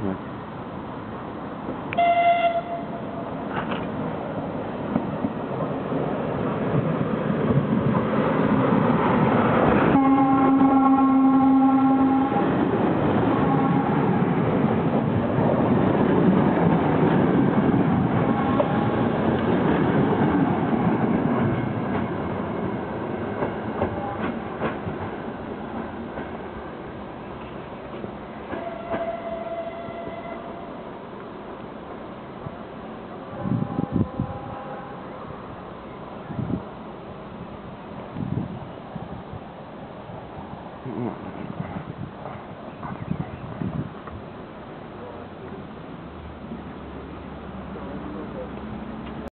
movement 嗯嗯